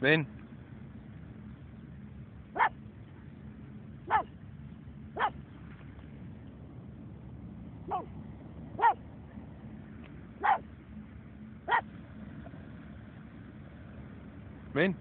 Ven. Ven.